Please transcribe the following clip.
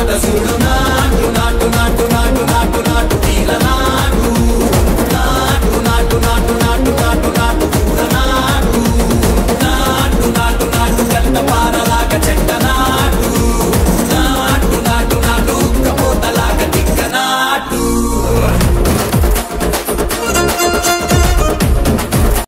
Mata sin donar.